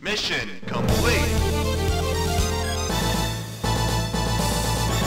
Mission complete.